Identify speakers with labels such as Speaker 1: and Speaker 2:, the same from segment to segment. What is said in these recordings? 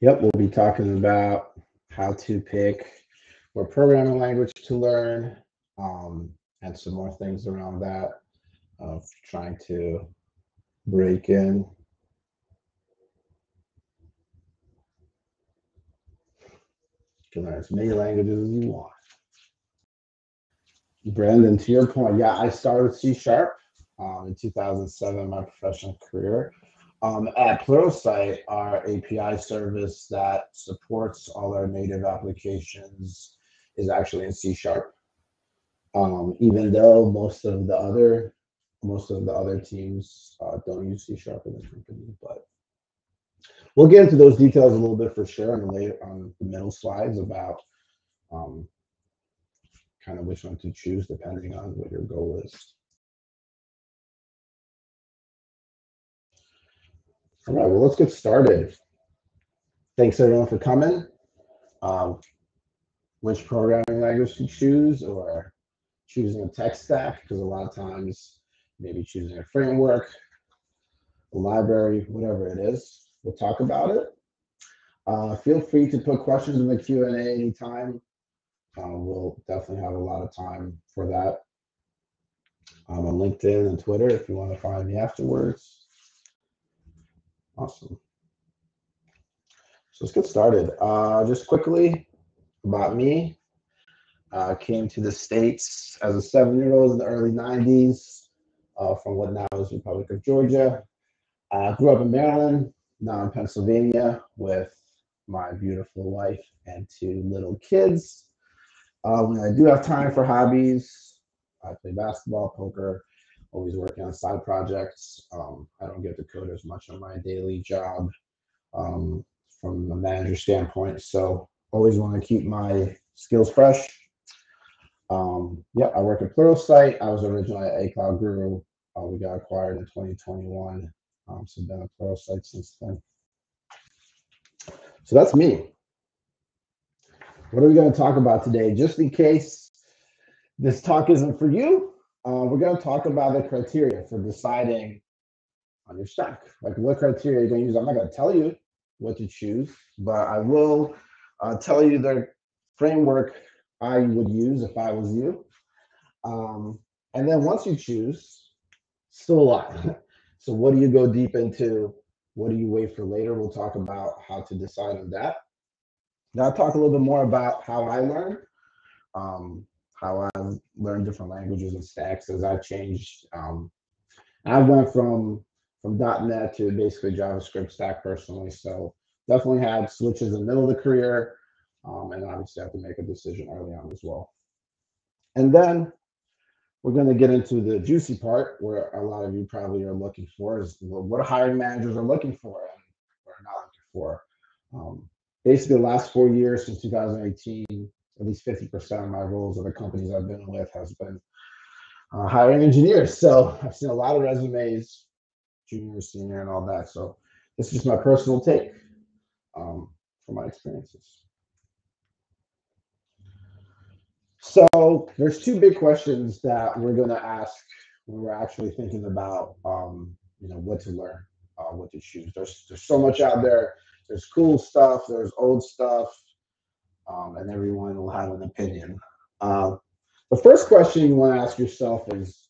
Speaker 1: Yep, we'll be talking about how to pick what programming language to learn um, and some more things around that of trying to break in. You can learn as many languages as you want. Brandon, to your point, yeah, I started C sharp um, in 2007, my professional career. Um, at Pluralsight, our API service that supports all our native applications is actually in C sharp. Um, even though most of the other most of the other teams uh, don't use C sharp in the company, but we'll get into those details a little bit for sure on the later on the middle slides about um, kind of which one to choose depending on what your goal is. All right, well, let's get started. Thanks everyone for coming. Um, which programming language to choose or choosing a tech stack, because a lot of times maybe choosing a framework, a library, whatever it is, we'll talk about it. Uh, feel free to put questions in the Q&A anytime. Uh, we'll definitely have a lot of time for that. I'm on LinkedIn and Twitter if you want to find me afterwards. Awesome. So let's get started. Uh, just quickly about me. I uh, came to the States as a seven-year-old in the early 90s uh, from what now is Republic of Georgia. I grew up in Maryland, now in Pennsylvania with my beautiful wife and two little kids. Uh, when I do have time for hobbies, I play basketball, poker, always working on side projects. Um, I don't get to code as much on my daily job um, from a manager standpoint. So always want to keep my skills fresh. Um, yeah, I work at Pluralsight. I was originally at A Cloud Guru. Uh, we got acquired in 2021. Um, so been at Pluralsight since then. So that's me. What are we going to talk about today? Just in case this talk isn't for you, uh, we're going to talk about the criteria for deciding on your stack. Like what criteria you're going to use. I'm not going to tell you what to choose, but I will uh, tell you the framework I would use if I was you. Um, and then once you choose, still a lot. so what do you go deep into? What do you wait for later? We'll talk about how to decide on that. Now I'll talk a little bit more about how I learn. Um, how I've learned different languages and stacks as I've changed. Um, I went from from .NET to basically JavaScript stack personally, so definitely had switches in the middle of the career, um, and obviously have to make a decision early on as well. And then we're going to get into the juicy part where a lot of you probably are looking for is what hiring managers are looking for and are not looking for. Um, basically, the last four years since 2018, at least 50% of my roles at the companies I've been with has been uh, hiring engineers. So I've seen a lot of resumes, junior, senior, and all that. So this is just my personal take um, from my experiences. So there's two big questions that we're going to ask when we're actually thinking about, um, you know, what to learn, uh, what to choose. There's there's so much out there. There's cool stuff. There's old stuff um, and everyone will have an opinion. Uh, the first question you want to ask yourself is,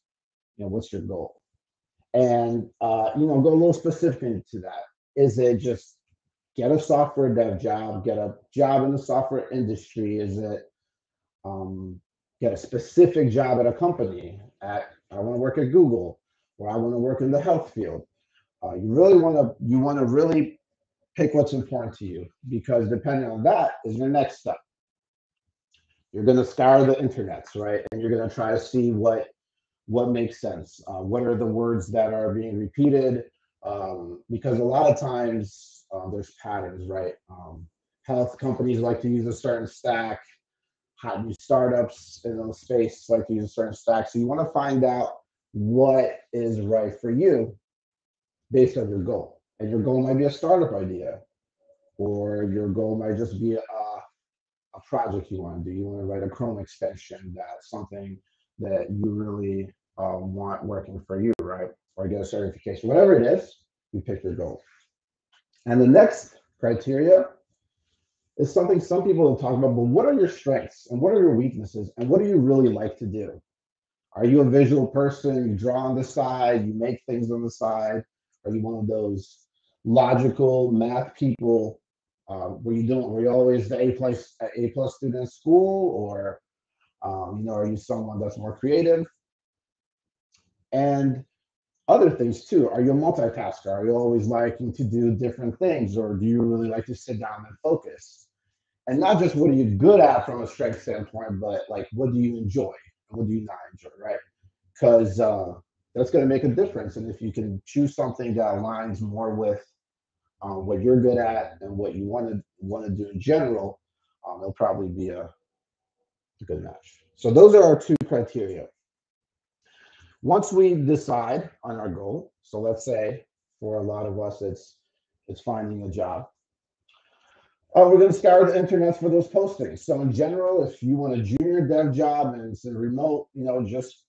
Speaker 1: you know, what's your goal? And uh, you know, go a little specific into that. Is it just get a software dev job, get a job in the software industry? Is it um, get a specific job at a company? At I want to work at Google, or I want to work in the health field. Uh, you really want to you want to really pick what's important to you because depending on that is your next step. You're going to scour the internets, right? And you're going to try to see what what makes sense. Uh, what are the words that are being repeated? Um, because a lot of times uh, there's patterns, right? Um, health companies like to use a certain stack. Hot new startups in the space like to use a certain stack. So you want to find out what is right for you based on your goal and your goal might be a startup idea or your goal might just be a, a project you want to do you want to write a chrome extension that's something that you really uh, want working for you right or get a certification whatever it is you pick your goal and the next criteria is something some people don't talk about, but what are your strengths and what are your weaknesses and what do you really like to do? Are you a visual person? You draw on the side, you make things on the side? Are you one of those logical math people? Um, were you doing were you always the A plus A plus student in school or um, you know, are you someone that's more creative? And other things too. Are you a multitasker? Are you always liking to do different things, or do you really like to sit down and focus? And not just what are you good at from a strength standpoint, but like what do you enjoy and what do you not enjoy, right? Because uh, that's going to make a difference. And if you can choose something that aligns more with um, what you're good at and what you want to want to do in general, um, it'll probably be a, a good match. So those are our two criteria. Once we decide on our goal, so let's say for a lot of us, it's it's finding a job. Uh, we're going to scour the internet for those postings. So in general, if you want a junior dev job and it's a remote, you know, just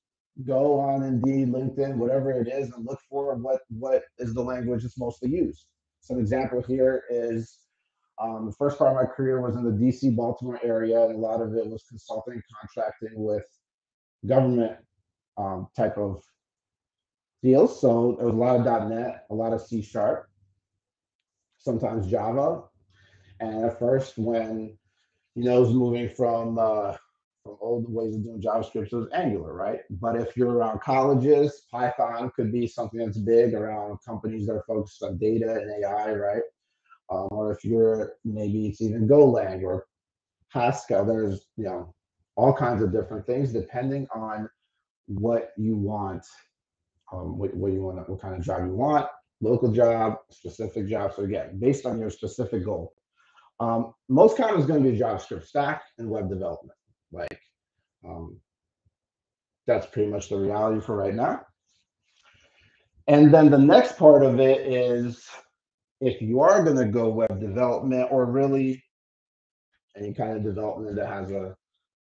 Speaker 1: go on Indeed, LinkedIn, whatever it is, and look for what what is the language that's mostly used. Some example here is um, the first part of my career was in the DC Baltimore area, and a lot of it was consulting, contracting with government um, type of deals. So there was a lot of .NET, a lot of C Sharp, sometimes Java. And at first, when you know, it was moving from uh, from old ways of doing JavaScript, was Angular, right? But if you're around colleges, Python could be something that's big around companies that are focused on data and AI, right? Um, or if you're maybe it's even Golang or Haskell, there's you know all kinds of different things depending on what you want, um, what, what you want, what kind of job you want, local job, specific job. So again, based on your specific goal. Um, most common is going to be JavaScript stack and web development. Like um, that's pretty much the reality for right now. And then the next part of it is if you are going to go web development or really any kind of development that has a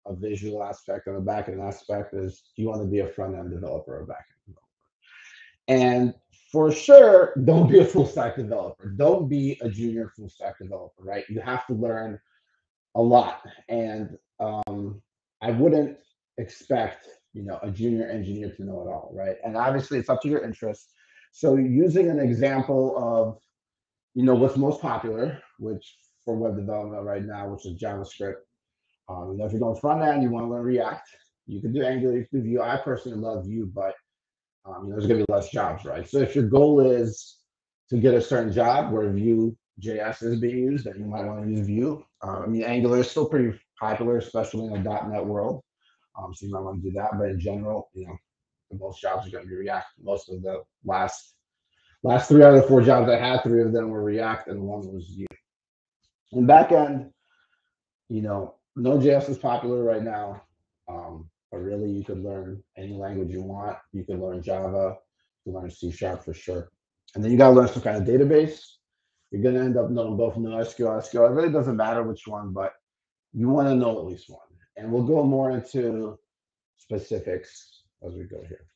Speaker 1: a visual aspect and a backend aspect is you want to be a front end developer or back end developer. And for sure, don't be a full stack developer. Don't be a junior full stack developer, right? You have to learn a lot. And um, I wouldn't expect, you know, a junior engineer to know it all, right? And obviously it's up to your interest. So using an example of, you know, what's most popular, which for web development right now, which is JavaScript, um, you know, if you're going front end, you want to learn React. You can do Angular, you can do Vue. I personally love Vue, but um, you know, there's going to be less jobs, right? So if your goal is to get a certain job where Vue JS is being used, then you might want to use Vue. Uh, I mean, Angular is still pretty popular, especially in the .NET world. Um, so you might want to do that. But in general, you know, most jobs are going to be React. Most of the last last three out of the four jobs I had, three of them were React, and one was Vue. In backend, you know, Node.js is popular right now, um, but really you could learn any language you want. You can learn Java, you can learn C Sharp for sure. And then you got to learn some kind of database. You're going to end up knowing both NoSQL, SQL. It really doesn't matter which one, but you want to know at least one. And we'll go more into specifics as we go here.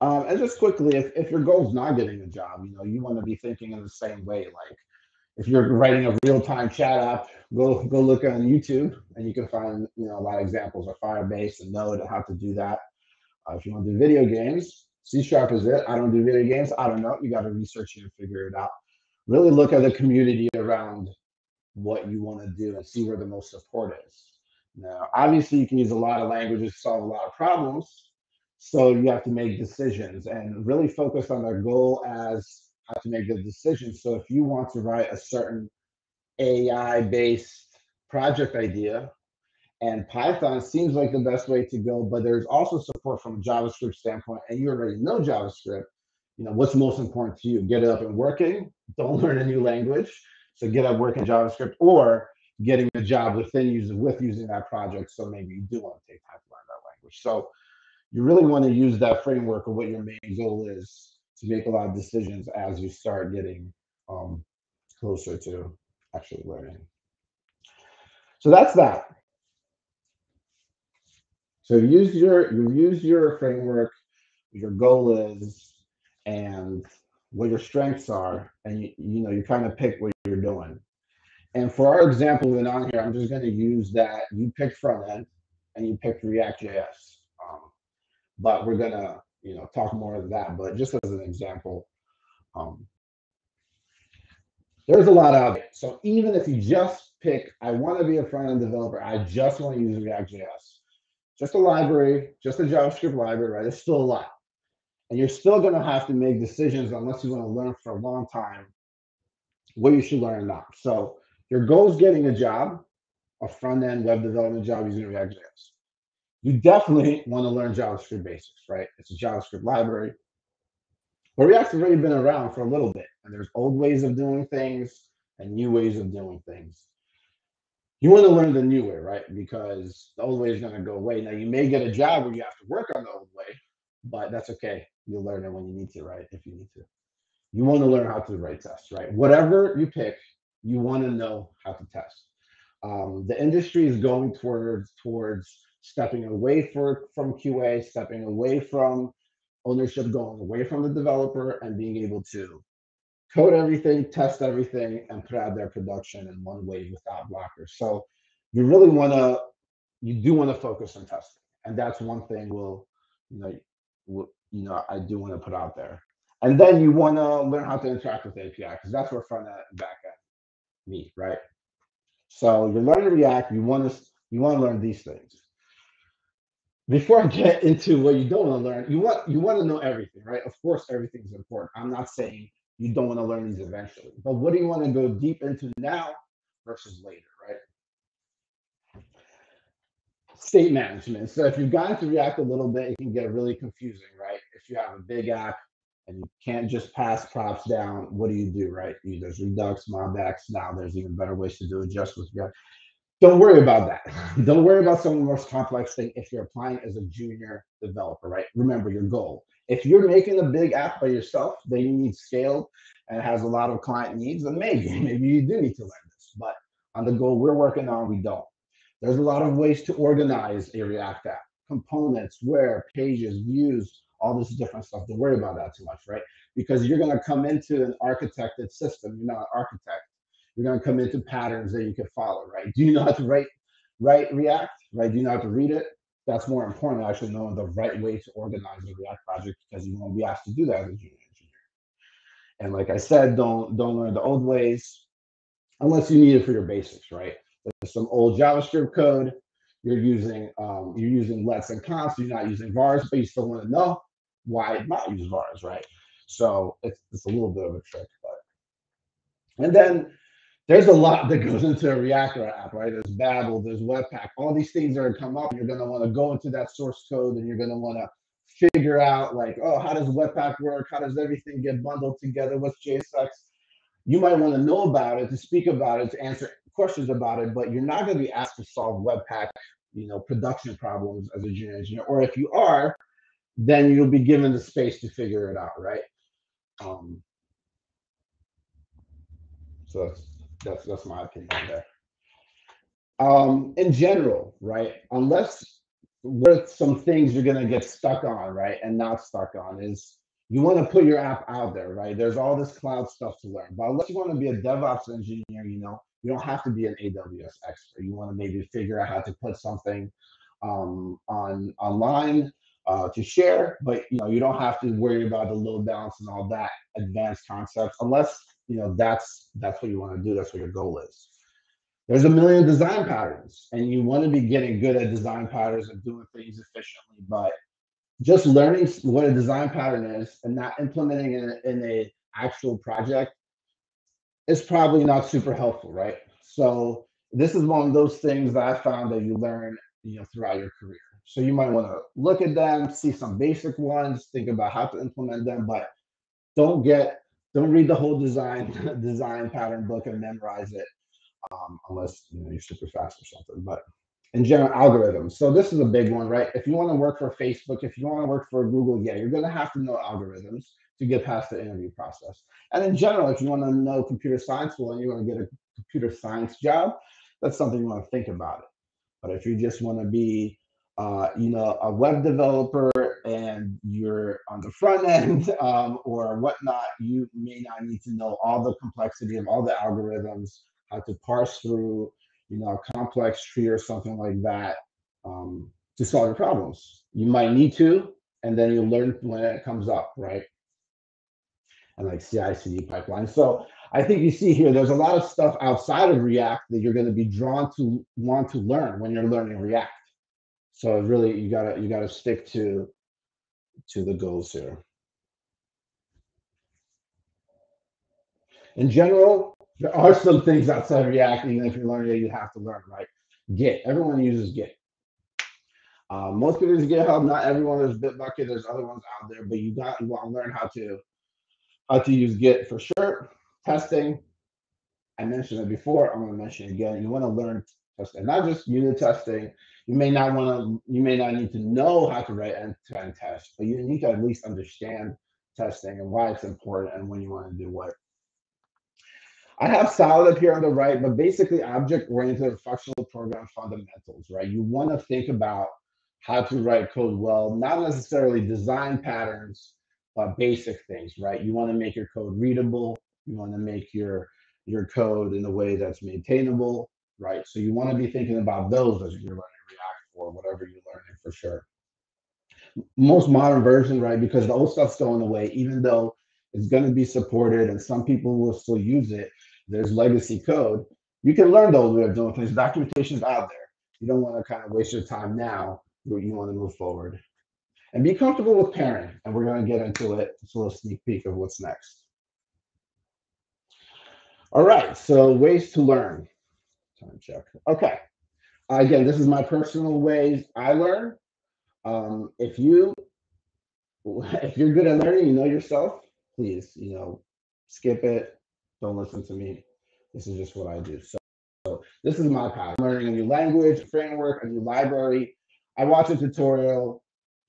Speaker 1: Um, and just quickly, if, if your goal is not getting a job, you know, you want to be thinking in the same way, like if you're writing a real-time chat app, go go look on YouTube and you can find you know a lot of examples of Firebase and Node and how to do that. Uh, if you want to do video games, C Sharp is it. I don't do video games. I don't know. You got to research it and figure it out. Really look at the community around what you want to do and see where the most support is. Now, obviously, you can use a lot of languages to solve a lot of problems. So you have to make decisions and really focus on the goal as how to make the decision. So if you want to write a certain AI based project idea, and Python seems like the best way to go, but there's also support from a JavaScript standpoint, and you already know JavaScript. You know what's most important to you: get it up and working. Don't learn a new language. So get up working JavaScript, or getting a job within using with using that project. So maybe you do want to take time to learn that language. So you really want to use that framework of what your main goal is to make a lot of decisions as you start getting um, closer to actually learning. So that's that. So you use your you use your framework, your goal is, and what your strengths are, and you, you know, you kind of pick what you're doing. And for our example in on here, I'm just going to use that you picked front end and you picked React.js. Um, but we're going to, you know, talk more of that. But just as an example, um, there's a lot of there. So even if you just pick, I want to be a front end developer, I just want to use React.js, just a library, just a JavaScript library, right? It's still a lot. And you're still going to have to make decisions unless you want to learn for a long time what you should learn or not. So your goal is getting a job, a front end web development job using React.js. You definitely want to learn JavaScript basics, right? It's a JavaScript library. But React's already been around for a little bit, and there's old ways of doing things and new ways of doing things. You want to learn the new way, right? Because the old way is going to go away. Now, you may get a job where you have to work on the old way, but that's okay. You'll learn it when you need to, right? If you need to. You want to learn how to write tests, right? Whatever you pick, you want to know how to test. Um, the industry is going towards towards stepping away for, from QA, stepping away from ownership, going away from the developer, and being able to code everything, test everything, and put out their production in one way without blockers. So you really want to, you do want to focus on testing, and that's one thing we'll, you know, we'll, you know, I do want to put out there. And then you want to learn how to interact with API because that's where front end and back end meet, right? So you're learning React. You want to you want to learn these things. Before I get into what you don't want to learn, you want you want to know everything, right? Of course, everything is important. I'm not saying you don't want to learn these eventually, but what do you want to go deep into now versus later, right? State management. So if you've gotten to React a little bit, it can get really confusing, right? If you have a big app and you can't just pass props down, what do you do, right? There's Redux, MobX. Now there's even better ways to do it just with React. Don't worry about that. Don't worry about some of the most complex thing if you're applying as a junior developer, right? Remember your goal. If you're making a big app by yourself, then you need scale and has a lot of client needs, then maybe, maybe you do need to learn this. But on the goal we're working on, we don't. There's a lot of ways to organize a React app. Components, where, pages, views, all this different stuff. Don't worry about that too much, right? Because you're going to come into an architected system. You're not an architect. You're going to come into patterns that you can follow, right? Do you know how to write, write React, right? Do you know how to read it? That's more important, actually, knowing the right way to organize a React project because you won't be asked to do that as a junior engineer. And like I said, don't don't learn the old ways unless you need it for your basics, right? There's some old JavaScript code. You're using um, you're using lets and const. You're not using vars, but you still want to know why not use vars, right? So it's, it's a little bit of a trick, but and then there's a lot that goes into a React app, right? There's Babel, there's Webpack, all these things are come up. You're gonna want to go into that source code and you're gonna want to figure out like, oh, how does Webpack work? How does everything get bundled together? What's JSX? You might want to know about it, to speak about it, to answer questions about it, but you're not going to be asked to solve Webpack, you know, production problems as a junior engineer. Or if you are, then you'll be given the space to figure it out, right? Um, so that's, that's that's my opinion there. Um, in general, right? Unless what some things you're gonna get stuck on, right, and not stuck on is you want to put your app out there, right? There's all this cloud stuff to learn, but unless you want to be a DevOps engineer, you know, you don't have to be an AWS expert. You want to maybe figure out how to put something um, on online uh, to share, but you know you don't have to worry about the load balance and all that advanced concepts unless you know that's that's what you want to do. That's what your goal is. There's a million design patterns, and you want to be getting good at design patterns and doing things efficiently. But just learning what a design pattern is and not implementing it in a actual project is probably not super helpful, right? So this is one of those things that I found that you learn, you know, throughout your career. So you might want to look at them, see some basic ones, think about how to implement them, but don't get don't read the whole design design pattern book and memorize it um, unless you know you're super fast or something. But in general, algorithms. So this is a big one, right? If you want to work for Facebook, if you want to work for Google, yeah, you're going to have to know algorithms to get past the interview process. And in general, if you want to know computer science, well, and you want to get a computer science job, that's something you want to think about it. But if you just want to be uh, you know, a web developer and you're on the front end um, or whatnot, you may not need to know all the complexity of all the algorithms, how to parse through, you know, a complex tree or something like that um, to solve your problems. You might need to, and then you'll learn when it comes up, right? And like CI/CD pipeline. So I think you see here, there's a lot of stuff outside of React that you're going to be drawn to want to learn when you're learning React. So really, you gotta you gotta stick to to the goals here. In general, there are some things outside of React, even if you're learning it, you have to learn, right? Git. Everyone uses Git. Uh, most people use GitHub. Not everyone. There's Bitbucket. There's other ones out there, but you got you want to learn how to how to use Git for sure. Testing. I mentioned it before. I'm going to mention it again. You want to learn testing, not just unit testing. You may not want to. You may not need to know how to write end-to-end tests, but you need to at least understand testing and why it's important and when you want to do what. I have SOLID up here on the right, but basically object-oriented functional program fundamentals, right? You want to think about how to write code well, not necessarily design patterns, but basic things, right? You want to make your code readable. You want to make your your code in a way that's maintainable, right? So you want to be thinking about those as you're learning React or whatever you're learning for sure. Most modern version, right? Because the old stuff's going away, even though it's going to be supported and some people will still use it. There's legacy code. You can learn the old way of doing things. Documentation's out there. You don't want to kind of waste your time now you want to move forward. And be comfortable with pairing. And we're going to get into it. It's a little sneak peek of what's next. All right, so ways to learn. Time check. Okay. Again, this is my personal ways I learn. Um, if you if you're good at learning, you know yourself, please, you know, skip it. Don't listen to me. This is just what I do. So, so this is my path. Learning a new language, framework, a new library, I watch a tutorial.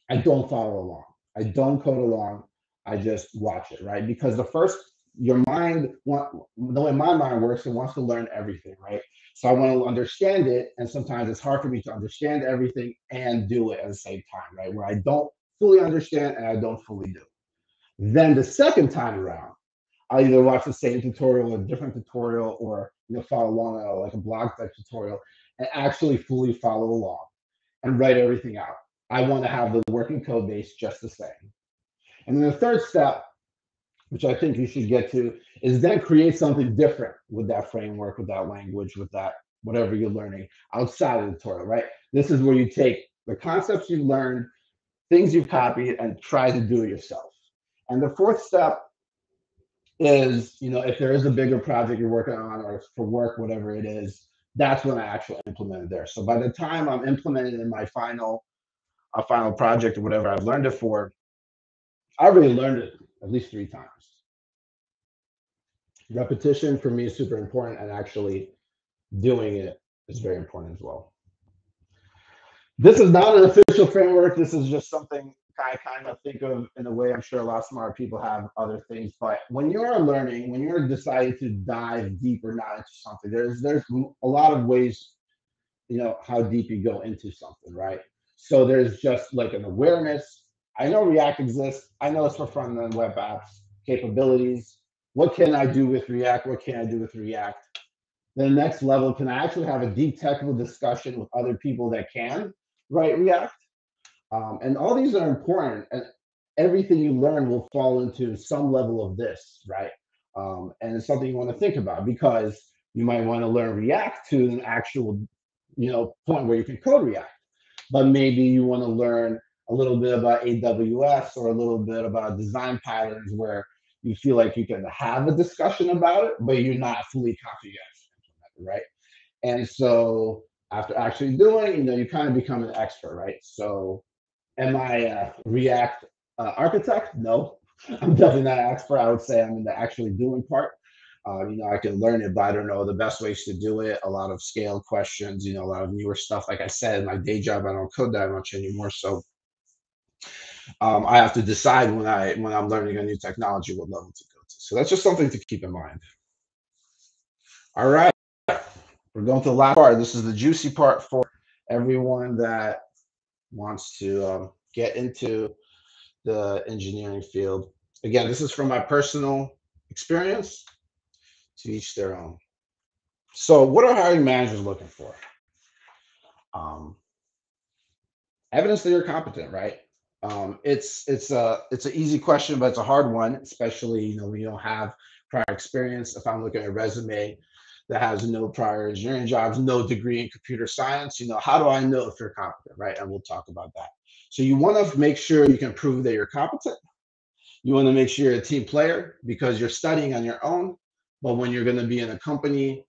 Speaker 1: I don't follow along. I don't code along. I just watch it, right? Because the first, your mind, the way my mind works, it wants to learn everything, right? So I want to understand it. And sometimes it's hard for me to understand everything and do it at the same time, right? Where I don't fully understand and I don't fully do. Then the second time around, I'll either watch the same tutorial or a different tutorial or you know follow along a, like a blog type tutorial and actually fully follow along and write everything out. I want to have the working code base just the same. And then the third step, which I think you should get to, is then create something different with that framework, with that language, with that whatever you're learning outside of the tutorial, right? This is where you take the concepts you've learned, things you've copied, and try to do it yourself. And the fourth step is, you know, if there is a bigger project you're working on or for work, whatever it is, that's when I actually implemented there. So by the time I'm implementing in my final, a final project or whatever I've learned it for, I really learned it at least three times. Repetition for me is super important, and actually doing it is very important as well. This is not an official framework. This is just something I kind of think of in a way I'm sure a lot of smart people have other things. But when you're learning, when you're deciding to dive deep or not into something, there's there's a lot of ways, you know, how deep you go into something, right? So there's just like an awareness. I know React exists. I know it's for front end web apps capabilities. What can I do with React? What can I do with React? The next level, can I actually have a deep technical discussion with other people that can write React? Um, and all these are important. And everything you learn will fall into some level of this, right? Um, and it's something you want to think about because you might want to learn React to an actual, you know, point where you can code React. But maybe you want to learn a little bit about AWS or a little bit about design patterns where you feel like you can have a discussion about it, but you're not fully confident, right? And so after actually doing, you know, you kind of become an expert, right? So Am I a React uh, architect? No, I'm definitely not an expert. I would say I'm in the actually doing part. Uh, you know, I can learn it, but I don't know the best ways to do it. A lot of scale questions, you know, a lot of newer stuff. Like I said, in my day job, I don't code that much anymore. So um, I have to decide when I when I'm learning a new technology what level to go to. So that's just something to keep in mind. All right, we're going to the last part. This is the juicy part for everyone that wants to um, get into the engineering field. Again, this is from my personal experience. To each their own. So, what are hiring managers looking for? Um, evidence that you're competent, right? Um, it's it's a it's an easy question, but it's a hard one, especially you know when you don't have prior experience. If I'm looking at a resume that has no prior engineering jobs, no degree in computer science, you know, how do I know if you're competent, right? And we'll talk about that. So you want to make sure you can prove that you're competent. You want to make sure you're a team player because you're studying on your own. But when you're going to be in a company,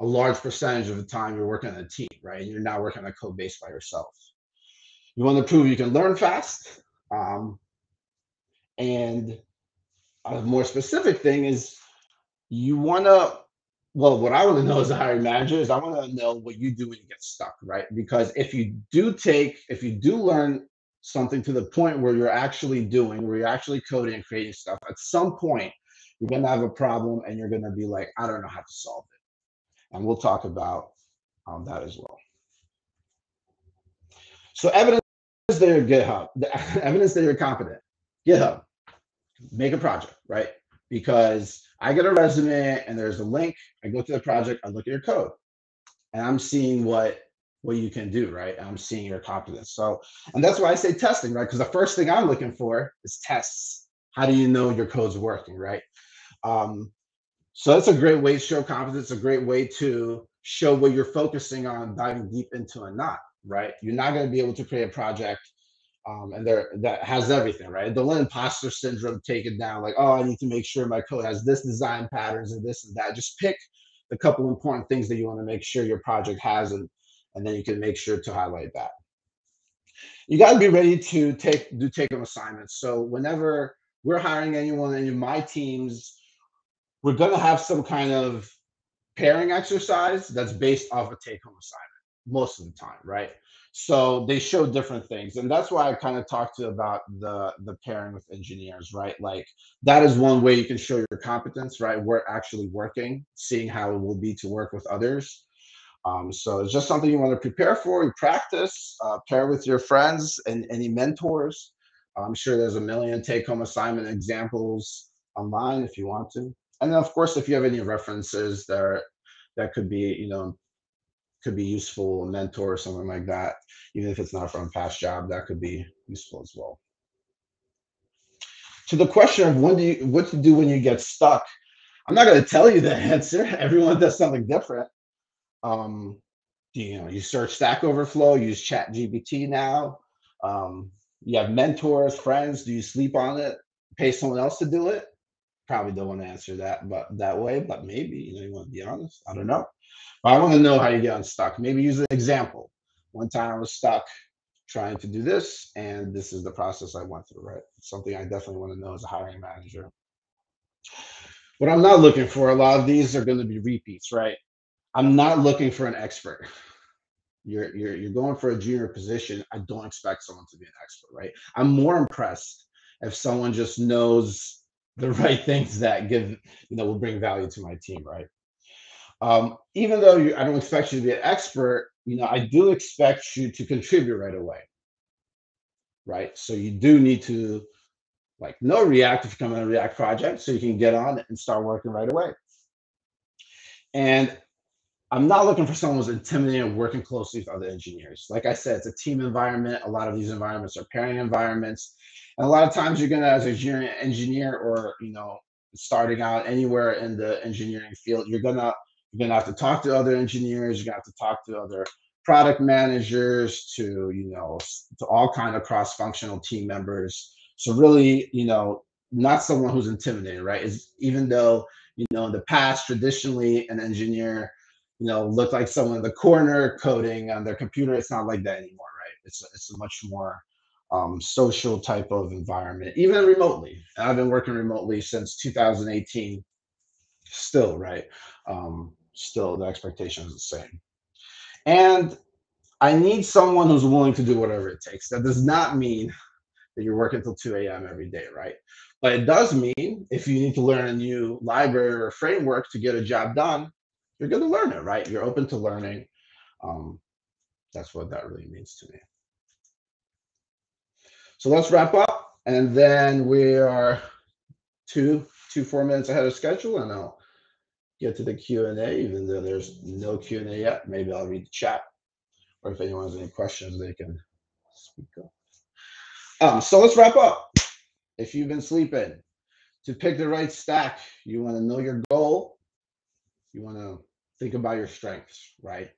Speaker 1: a large percentage of the time you're working on a team, right? And you're not working on a code base by yourself. You want to prove you can learn fast. Um, and a more specific thing is you want to, well, what I want to know as a hiring manager is I want to know what you do when you get stuck, right? Because if you do take, if you do learn something to the point where you're actually doing, where you're actually coding and creating stuff, at some point you're going to have a problem and you're going to be like, I don't know how to solve it. And we'll talk about um, that as well. So evidence that you're GitHub, evidence that you're competent, GitHub, make a project, right? Because I get a resume and there's a link. I go to the project, I look at your code, and I'm seeing what what you can do, right? I'm seeing your competence. So, and that's why I say testing, right? Because the first thing I'm looking for is tests. How do you know your code's working, right? Um, so that's a great way to show competence. A great way to show what you're focusing on, diving deep into a knot. right? You're not going to be able to create a project um, and there that has everything, right? Don't let imposter syndrome take it down. Like, oh, I need to make sure my code has this design patterns and this and that. Just pick the couple important things that you want to make sure your project has, and and then you can make sure to highlight that. You got to be ready to take do take home assignments. So whenever we're hiring anyone in my teams, we're going to have some kind of pairing exercise that's based off a take home assignment most of the time, right? So they show different things, and that's why I kind of talked to about the the pairing with engineers, right? Like that is one way you can show your competence, right? We're actually working, seeing how it will be to work with others. Um, so it's just something you want to prepare for. You practice, uh, pair with your friends and any mentors. I'm sure there's a million take-home assignment examples online if you want to. And then, of course, if you have any references there, that could be, you know, could be useful, a mentor or something like that. Even if it's not from a past job, that could be useful as well. To the question of when do you what to do when you get stuck, I'm not going to tell you the answer. Everyone does something different. Um, you know, you search Stack Overflow, use Chat GPT now. Um, you have mentors, friends. Do you sleep on it? Pay someone else to do it? Probably don't want to answer that, but that way. But maybe you know you want to be honest. I don't know. But I want to know how you get unstuck. Maybe use an example. One time I was stuck trying to do this, and this is the process I went through, right? Something I definitely want to know as a hiring manager. What I'm not looking for, a lot of these are going to be repeats, right? I'm not looking for an expert. You're, you're, you're going for a junior position. I don't expect someone to be an expert, right? I'm more impressed if someone just knows the right things that give, you know, will bring value to my team, right? Um, even though you, I don't expect you to be an expert, you know, I do expect you to contribute right away. Right. So you do need to like know React if you come in a React project so you can get on and start working right away. And I'm not looking for someone who's intimidated working closely with other engineers. Like I said, it's a team environment. A lot of these environments are pairing environments. And a lot of times you're gonna, as a junior engineer or you know, starting out anywhere in the engineering field, you're gonna you're going to have to talk to other engineers. You're to have to talk to other product managers, to you know, to all kind of cross-functional team members. So really, you know, not someone who's intimidated, right? Is even though you know in the past traditionally an engineer, you know, looked like someone in the corner coding on their computer. It's not like that anymore, right? It's it's much more um, social type of environment, even remotely. I've been working remotely since 2018. Still, right? Um, still the expectation is the same. And I need someone who's willing to do whatever it takes. That does not mean that you're working until 2 a.m. every day, right? But it does mean if you need to learn a new library or framework to get a job done, you're going to learn it, right? You're open to learning. Um, that's what that really means to me. So let's wrap up, and then we are two two four minutes ahead of schedule, and I'll get to the Q and A. Even though there's no Q and A yet, maybe I'll read the chat, or if anyone has any questions, they can speak up. Um, so let's wrap up. If you've been sleeping, to pick the right stack, you want to know your goal. You want to think about your strengths, right?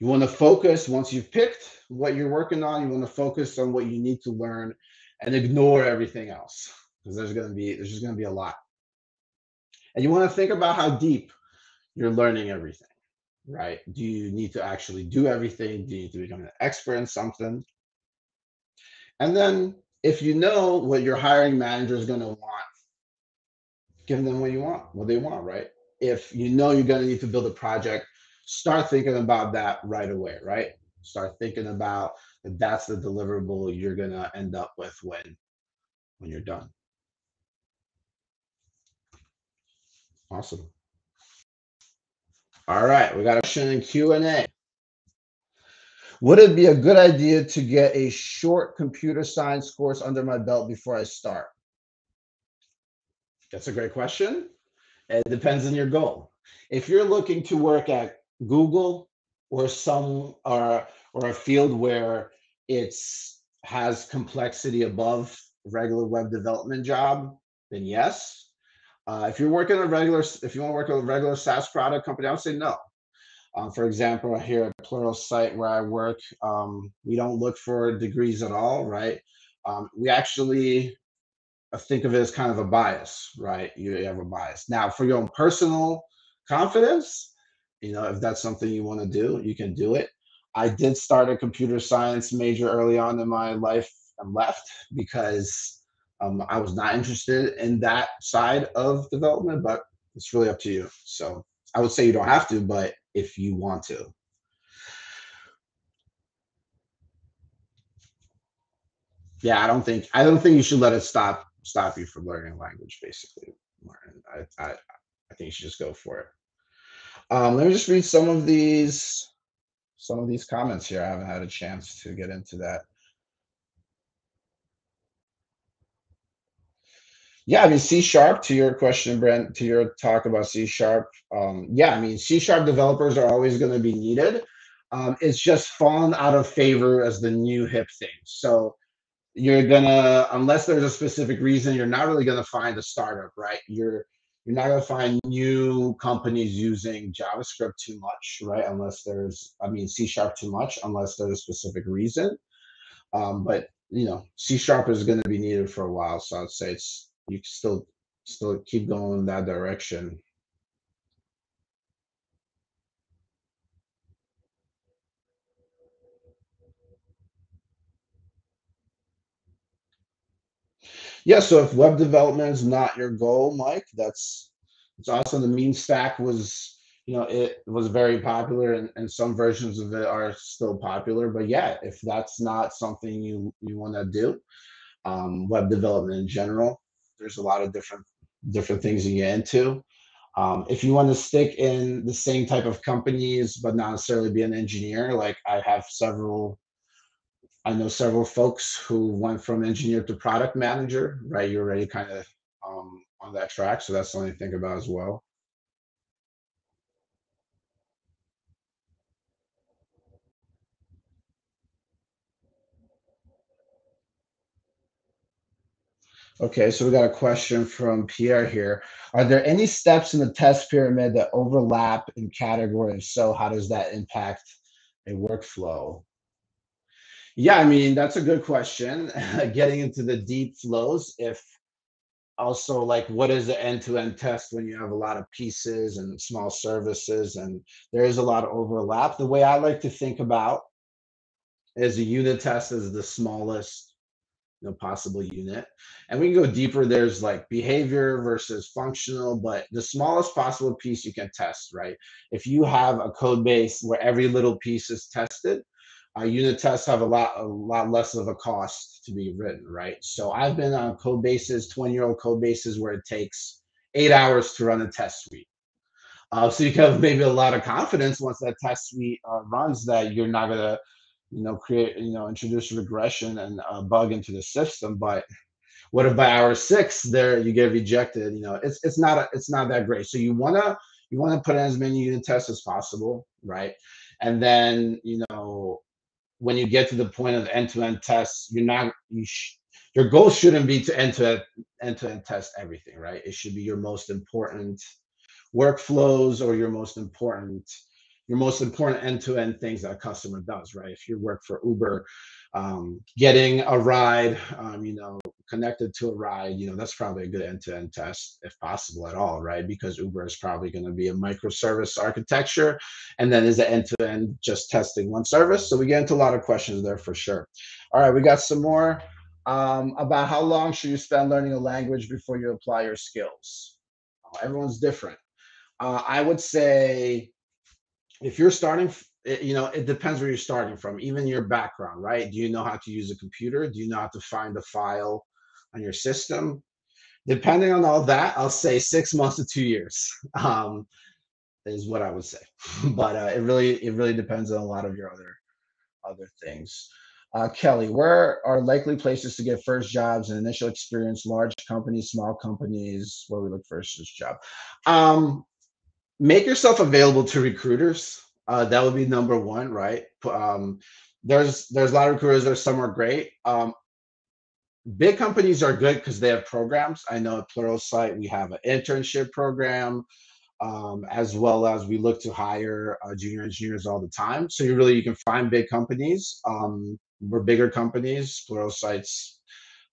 Speaker 1: You want to focus once you've picked what you're working on, you want to focus on what you need to learn and ignore everything else because there's going to be there's just going to be a lot. And you want to think about how deep you're learning everything, right? Do you need to actually do everything? Do you need to become an expert in something? And then if you know what your hiring manager is going to want, give them what you want, what they want, right? If you know you're going to need to build a project start thinking about that right away, right? Start thinking about that that's the deliverable you're gonna end up with when when you're done. Awesome. All right, we got a question in Q&A. Would it be a good idea to get a short computer science course under my belt before I start? That's a great question. It depends on your goal. If you're looking to work at Google or some or or a field where it's has complexity above regular web development job, then yes. Uh, if you're working a regular, if you want to work on a regular SaaS product company, I would say no. Um, for example, here at Pluralsight where I work, um, we don't look for degrees at all, right? Um, we actually uh, think of it as kind of a bias, right? You have a bias. Now, for your own personal confidence, you know, if that's something you want to do, you can do it. I did start a computer science major early on in my life and left because um, I was not interested in that side of development, but it's really up to you. So I would say you don't have to, but if you want to. Yeah, I don't think I don't think you should let it stop stop you from learning language. Basically, Martin, I I, I think you should just go for it. Um, let me just read some of these some of these comments here. I haven't had a chance to get into that. Yeah, I mean C sharp to your question, Brent, to your talk about C sharp. Um, yeah, I mean C sharp developers are always going to be needed. Um, it's just fallen out of favor as the new hip thing. So you're gonna, unless there's a specific reason, you're not really gonna find a startup, right? You're you're not going to find new companies using JavaScript too much, right? Unless there's, I mean, C sharp too much, unless there's a specific reason. Um, but you know, C sharp is going to be needed for a while, so I'd say it's you can still still keep going that direction. Yeah, so if web development is not your goal, Mike, that's it's awesome. The MEAN stack was, you know, it was very popular, and, and some versions of it are still popular. But yeah, if that's not something you you want to do, um, web development in general, there's a lot of different different things you get into. Um, if you want to stick in the same type of companies, but not necessarily be an engineer, like I have several I know several folks who went from engineer to product manager, right? You're already kind of um, on that track, so that's something to think about as well. Okay, so we got a question from Pierre here. Are there any steps in the test pyramid that overlap in category? If so, how does that impact a workflow? Yeah, I mean, that's a good question. Getting into the deep flows, if also like what is the end-to-end test when you have a lot of pieces and small services and there is a lot of overlap. The way I like to think about is a unit test is the smallest you know, possible unit. And we can go deeper. There's like behavior versus functional, but the smallest possible piece you can test, right? If you have a code base where every little piece is tested, our unit tests have a lot a lot less of a cost to be written, right? So I've been on code bases, 20 year old code bases where it takes eight hours to run a test suite. Uh, so you have maybe a lot of confidence once that test suite uh, runs that you're not gonna you know, create, you know, introduce regression and a bug into the system. But what if by hour six there you get rejected? You know, it's it's not a, it's not that great. So you wanna you wanna put in as many unit tests as possible, right? And then you know when you get to the point of end-to-end tests, you're not you sh- your goal shouldn't be to end-to-end end-to-end test everything, right? It should be your most important workflows or your most important your most important end-to-end things that a customer does, right? If you work for Uber, um, getting a ride, um, you know, connected to a ride, you know, that's probably a good end-to-end test if possible at all, right? Because Uber is probably going to be a microservice architecture, and then is it end-to-end just testing one service? So we get into a lot of questions there for sure. All right, we got some more um, about how long should you spend learning a language before you apply your skills. Everyone's different. Uh, I would say if you're starting you know it depends where you're starting from even your background right do you know how to use a computer do you know how to find a file on your system depending on all that i'll say six months to two years um, is what i would say but uh, it really it really depends on a lot of your other other things uh, kelly where are likely places to get first jobs and initial experience large companies small companies where we look for first job um, make yourself available to recruiters. Uh, that would be number one, right? Um, there's there's a lot of recruiters. There's some are great. Um, big companies are good because they have programs. I know at Pluralsight we have an internship program, um, as well as we look to hire uh, junior engineers all the time. So you really you can find big companies. Um, we're bigger companies. Pluralsight's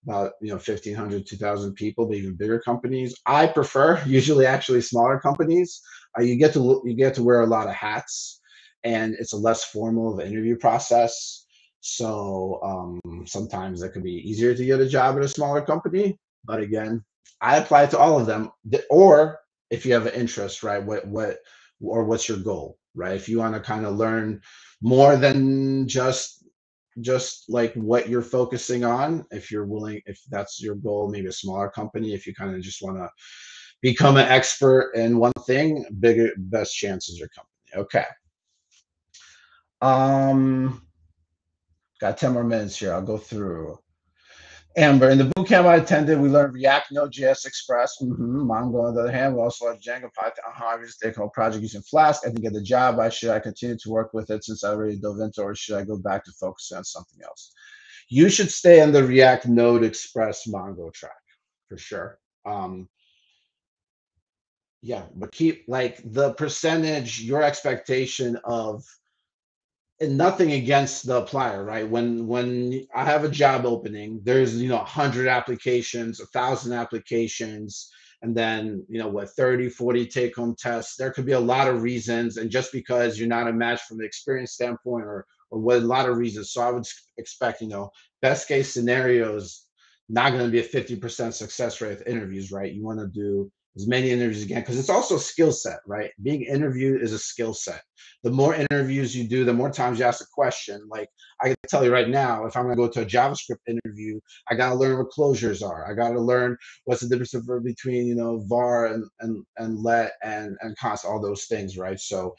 Speaker 1: about you know 1500 2000 people but even bigger companies i prefer usually actually smaller companies uh, you get to you get to wear a lot of hats and it's a less formal of interview process so um, sometimes it could be easier to get a job at a smaller company but again i apply to all of them or if you have an interest right what what or what's your goal right? If you want to kind of learn more than just just like what you're focusing on if you're willing if that's your goal maybe a smaller company if you kind of just want to become an expert in one thing bigger best chances your company okay. Um got 10 more minutes here i'll go through Amber, in the bootcamp I attended, we learned React, Node.js, Express, mm-hmm. Mongo. On the other hand, we also have Django, Python, I Harvest, they call project using Flask. I didn't get the job. I should I continue to work with it since I already dove into, or should I go back to focus on something else? You should stay on the React, Node, Express, Mongo track for sure. Um, yeah, but keep like the percentage, your expectation of nothing against the applier, right? When when I have a job opening, there's you know hundred applications, a thousand applications, and then you know what 30, 40 take home tests. There could be a lot of reasons, and just because you're not a match from the experience standpoint, or or what a lot of reasons. So I would expect you know best case scenarios not going to be a 50% success rate with interviews, right? You want to do as many interviews again because it's also a skill set right? Being interviewed is a skill set. The more interviews you do the more times you ask a question. Like i can tell you right now if i'm going to go to a javascript interview i got to learn what closures are. I got to learn what's the difference between you know var and and, and let and and const all those things right? So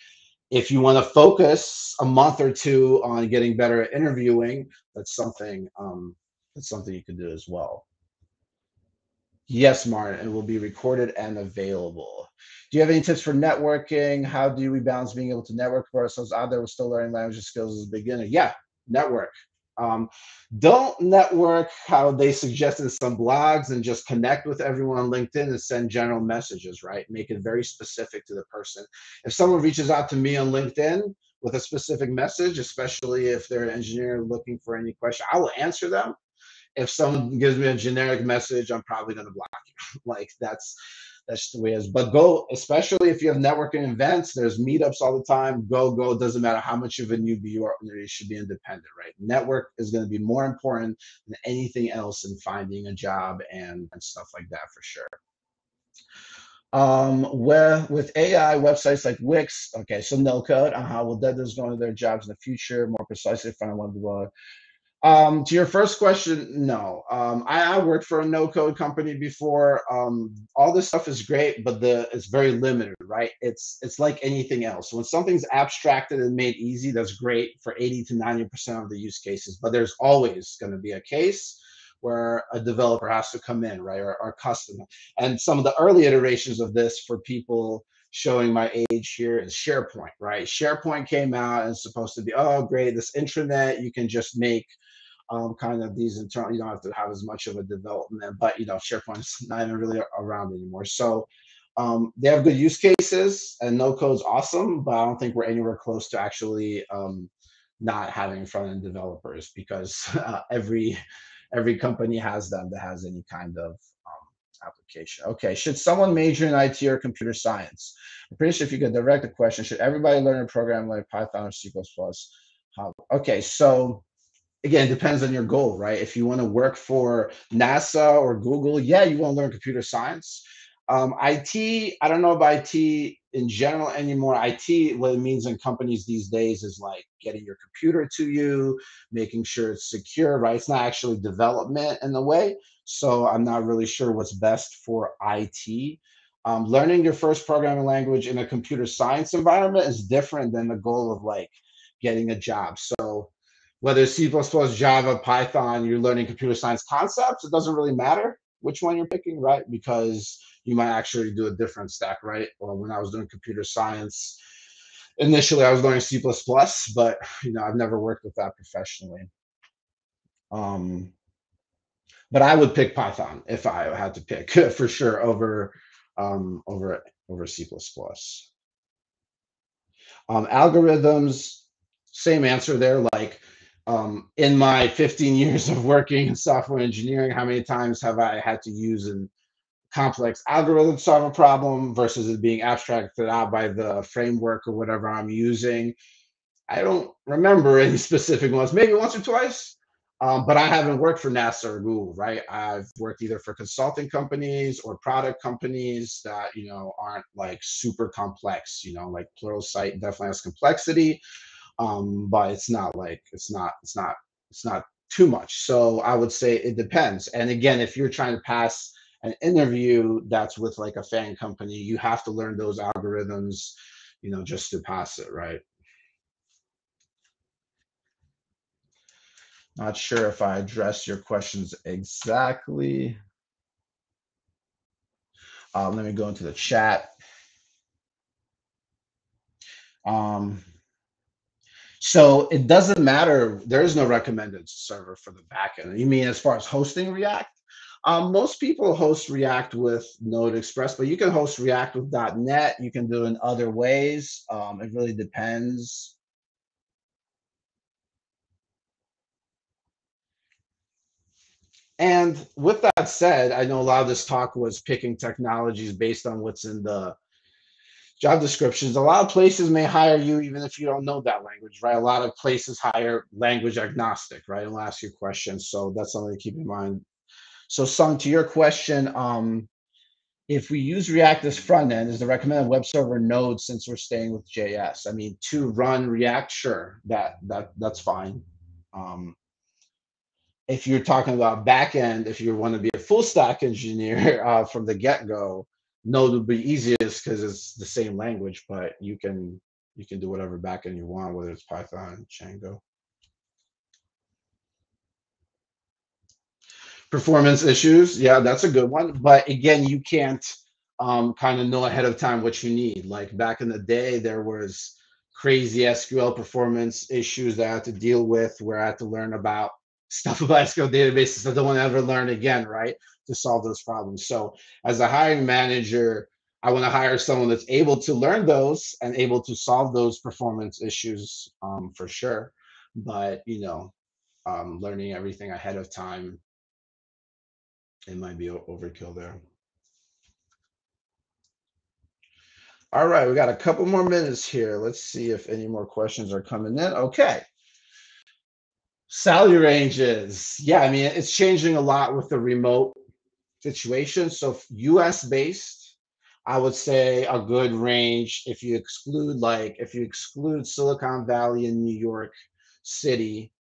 Speaker 1: if you want to focus a month or two on getting better at interviewing that's something um that's something you can do as well Yes, Martin, it will be recorded and available. Do you have any tips for networking? How do we balance being able to network for ourselves out there with still learning language skills as a beginner? Yeah, network. Um, don't network how they suggest in some blogs and just connect with everyone on LinkedIn and send general messages, right? Make it very specific to the person. If someone reaches out to me on LinkedIn with a specific message, especially if they're an engineer looking for any question, I will answer them if someone gives me a generic message, I'm probably going to block you. like that's that's the way it is. But go, especially if you have networking events, there's meetups all the time. Go, go. Doesn't matter how much of a newbie you are, you should be independent, right? Network is going to be more important than anything else in finding a job and, and stuff like that for sure. Um, where with AI websites like Wix, okay, so no code, uh-huh, will deaders go into their jobs in the future, more precisely, find one of the Um, to your first question, no. Um, I, I worked for a no-code company before. Um, all this stuff is great, but the it's very limited, right? It's it's like anything else. When something's abstracted and made easy, that's great for 80 to 90% of the use cases. But there's always going to be a case where a developer has to come in, right, or, or custom. And some of the early iterations of this for people showing my age here is SharePoint, right? SharePoint came out and it's supposed to be, oh, great, this intranet, you can just make um, kind of these internal, you don't have to have as much of a development, but you know, SharePoint's not even really around anymore. So um, they have good use cases and no code's awesome, but I don't think we're anywhere close to actually um, not having front end developers because uh, every every company has them that has any kind of um, application. Okay, should someone major in IT or computer science? I'm pretty sure if you could direct the question, should everybody learn a program like Python or C++? Okay, so again, it depends on your goal, right? If you want to work for NASA or Google, yeah, you want to learn computer science. Um, IT, I don't know about IT in general anymore. IT, what it means in companies these days is like getting your computer to you, making sure it's secure, right? It's not actually development in a way. So I'm not really sure what's best for IT. Um, learning your first programming language in a computer science environment is different than the goal of like getting a job. So whether it's C++, Java, Python, you're learning computer science concepts, it doesn't really matter which one you're picking, right? Because you might actually do a different stack, right? Or when I was doing computer science, initially I was learning C++, but you know, I've never worked with that professionally. Um, but I would pick Python if I had to pick for sure over um, over over C++. Um, algorithms, same answer there. Like um, in my 15 years of working in software engineering, how many times have I had to use a complex algorithm to solve a problem versus it being abstracted out by the framework or whatever I'm using? I don't remember any specific ones, maybe once or twice, um, but I haven't worked for NASA or Google, right? I've worked either for consulting companies or product companies that, you know, aren't like super complex, you know, like Pluralsight definitely has complexity, um, but it's not like it's not it's not it's not too much. So I would say it depends. And again, if you're trying to pass an interview that's with like a FAANG company, you have to learn those algorithms, you know, just to pass it, right? Not sure if I addressed your questions exactly. Um, let me go into the chat. Um, so it doesn't matter. There is no recommended server for the backend. You mean as far as hosting React? Um, most people host React with Node Express, but you can host React with .NET. You can do it in other ways. Um, it really depends. And with that said, I know a lot of this talk was picking technologies based on what's in the job descriptions. A lot of places may hire you even if you don't know that language, right? A lot of places hire language agnostic, right? And ask you questions. So that's something to keep in mind. So, Sung, to your question, um, if we use React as front end, is the recommended web server node since we're staying with JS? I mean, to run React, sure, that that that's fine. Um, if you're talking about backend, if you want to be a full stack engineer uh, from the get go, Node would be easiest because it's the same language, but you can you can do whatever backend you want, whether it's Python, Django. Performance issues, yeah, that's a good one. But again, you can't um, kind of know ahead of time what you need. Like back in the day, there was crazy SQL performance issues that I had to deal with, where I had to learn about stuff about SQL databases I don't want to ever learn again, right? To solve those problems. So as a hiring manager, I want to hire someone that's able to learn those and able to solve those performance issues um, for sure. But you know, um, learning everything ahead of time, it might be overkill there. All right, we got a couple more minutes here. Let's see if any more questions are coming in. Okay. Salary ranges. Yeah, I mean, it's changing a lot with the remote situation. So, US based, I would say a good range if you exclude, like, if you exclude Silicon Valley and New York City,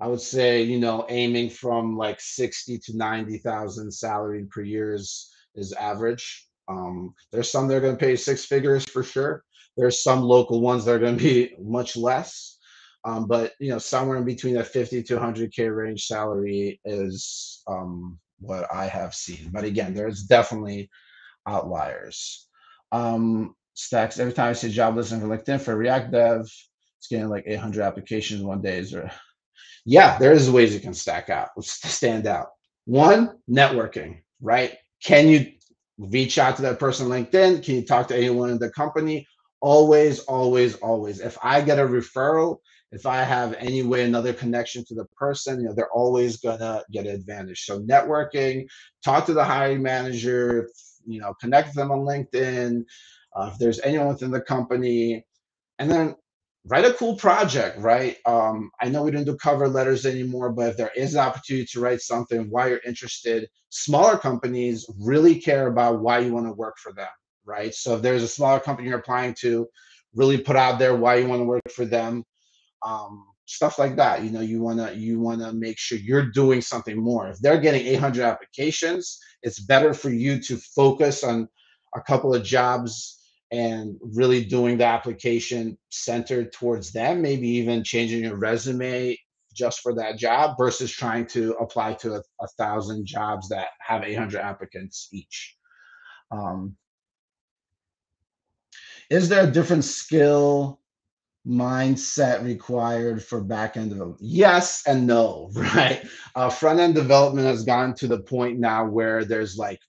Speaker 1: I would say, you know, aiming from like 60 to 90,000 salary per year is, is average. Um, there's some that are going to pay six figures for sure. There's some local ones that are going to be much less. Um, but you know, somewhere in between that 50 to 100k range salary is um, what I have seen. But again, there's definitely outliers. Um, stacks every time I see job listing for LinkedIn for React Dev, it's getting like 800 applications one day. Is there yeah, there is ways you can stack out, stand out. One, networking, right? Can you reach out to that person on LinkedIn? Can you talk to anyone in the company? Always, always, always. If I get a referral, if I have any way another connection to the person, you know, they're always gonna get an advantage. So networking, talk to the hiring manager, you know, connect them on LinkedIn. Uh, if there's anyone within the company, and then write a cool project, right? Um, I know we don't do cover letters anymore, but if there is an opportunity to write something, why you're interested, smaller companies really care about why you want to work for them, right? So if there's a smaller company you're applying to, really put out there why you want to work for them. Um, stuff like that. You know, you wanna you wanna make sure you're doing something more. If they're getting 800 applications, it's better for you to focus on a couple of jobs and really doing the application centered towards them, maybe even changing your resume just for that job versus trying to apply to a, a thousand jobs that have 800 applicants each. Um, is there a different skill mindset required for back-end development? Yes and no, right? Uh, front-end development has gotten to the point now where there's like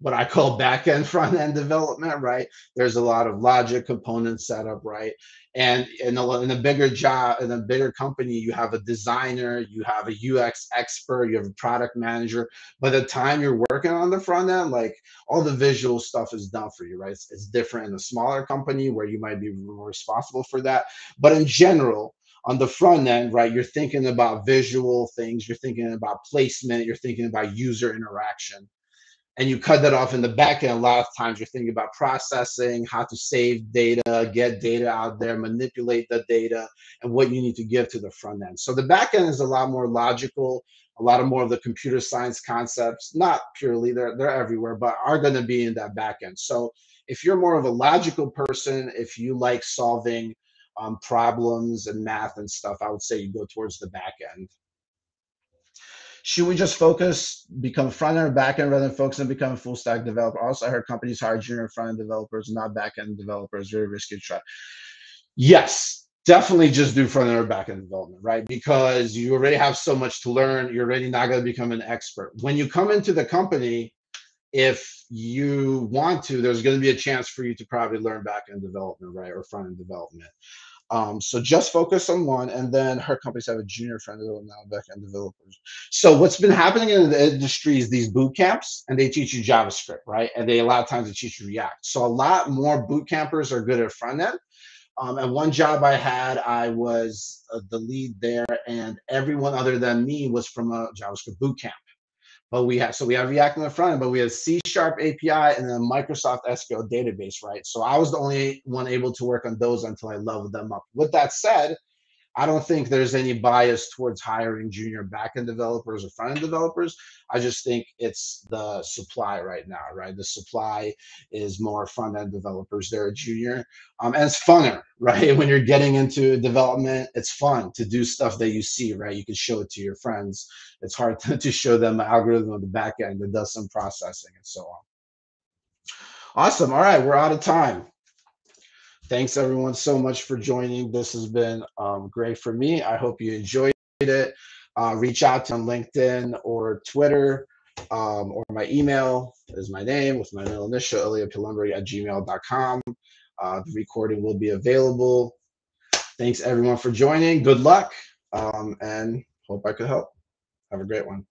Speaker 1: what I call back end, front end development, right? There's a lot of logic components set up, right? And in a, in a bigger job, in a bigger company, you have a designer, you have a UX expert, you have a product manager. By the time you're working on the front end, like all the visual stuff is done for you, right? It's, it's different in a smaller company where you might be more responsible for that. But in general, on the front end, right, you're thinking about visual things, you're thinking about placement, you're thinking about user interaction and you cut that off in the back end, a lot of times you're thinking about processing, how to save data, get data out there, manipulate the data, and what you need to give to the front end. So the back end is a lot more logical, a lot of more of the computer science concepts, not purely, they're, they're everywhere, but are going to be in that back end. So if you're more of a logical person, if you like solving um, problems and math and stuff, I would say you go towards the back end should we just focus, become front end or back end rather than focus on becoming full stack developer? Also, I heard companies hire junior front end developers, not back end developers. Very risky to try. Yes, definitely just do front end or back end development, right? Because you already have so much to learn. You're already not going to become an expert. When you come into the company, if you want to, there's going to be a chance for you to probably learn back end development, right, or front end development. Um, so just focus on one, and then her companies have a junior friend now back-end developers. So what's been happening in the industry is these boot camps, and they teach you JavaScript, right? And they a lot of times they teach you React. So a lot more boot campers are good at front end. Um, and one job I had, I was uh, the lead there, and everyone other than me was from a JavaScript boot camp. But we have so we have React on the front end, but we have C Sharp API and then Microsoft SQL database, right? So I was the only one able to work on those until I leveled them up. With that said, I don't think there's any bias towards hiring junior backend developers or front end developers. I just think it's the supply right now, right? The supply is more front end developers. They're a junior, um, and it's funner, right? When you're getting into development, it's fun to do stuff that you see, right? You can show it to your friends. It's hard to, to show them an algorithm on the back end that does some processing and so on. Awesome. All right, we're out of time thanks everyone so much for joining. This has been um, great for me. I hope you enjoyed it. Uh, reach out to on LinkedIn or Twitter um, or my email is my name with my middle initial, Ilya P. Lemberg at gmail.com. Uh, the recording will be available. Thanks everyone for joining. Good luck um, and hope I could help. Have a great one.